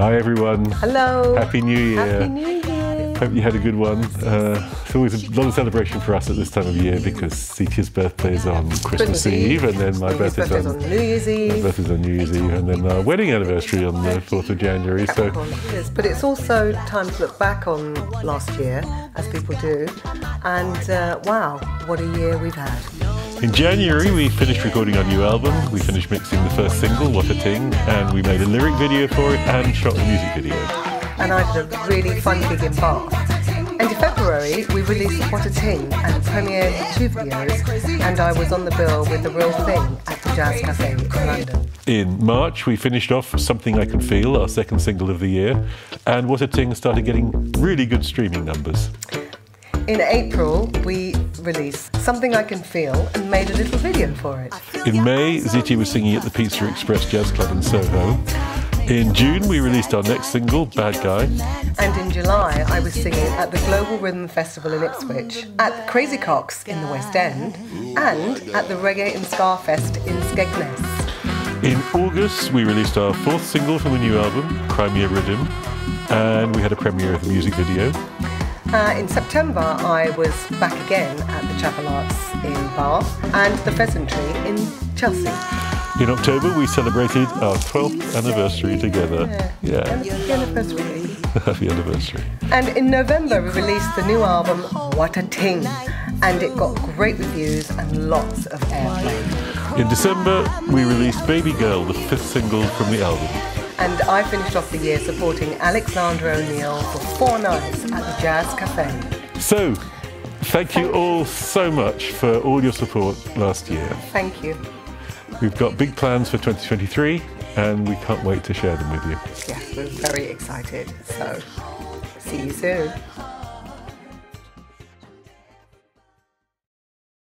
Hi everyone. Hello. Happy New Year. Happy New Year. Hope you had a good one. Uh, it's always a lot of celebration for us at this time of year because Zeeteah's birthday is on Christmas, Christmas Eve, Eve. and then my birthday's birthday's on, on New Year's Eve. my birthday's on New Year's Eve, and then our wedding anniversary on the 4th of January. So Yes, but it's also time to look back on last year, as people do, and uh, wow, what a year we've had. In January we finished recording our new album, we finished mixing the first single, What a Ting, and we made a lyric video for it and shot a music video. And I did a really fun gig in Bath. And in February, we released What a Ting and premiered two videos, and I was on the bill with The Real Thing at the Jazz Cafe in London. In March, we finished off Something I Can Feel, our second single of the year, and What a Ting started getting really good streaming numbers. In April, we released Something I Can Feel and made a little video for it. In May, Zeeteah was singing at the Pizza Express Jazz Club in Soho. In June, we released our next single, Bad Guy. And in July, I was singing at the Global Rhythm Festival in Ipswich, at Crazy Coqs in the West End, and at the Reggae and Ska Fest in Skegness. In August, we released our fourth single from the new album, Crimea Rhythm, and we had a premiere of the music video. Uh, in September, I was back again at the Chapel Arts in Bath and the Pheasantry in Chelsea. In October, we celebrated our 12th anniversary together. Yeah, Happy anniversary. happy anniversary. And in November, we released the new album, What a Ting, and it got great reviews and lots of airplay. In December, we released Baby Girl, the fifth single from the album. And I finished off the year supporting Alexander O'Neal for four nights at the Jazz Cafe. So, thank you all so much for all your support last year. Thank you. We've got big plans for 2023 and we can't wait to share them with you. Yes, we're very excited. So, see you soon.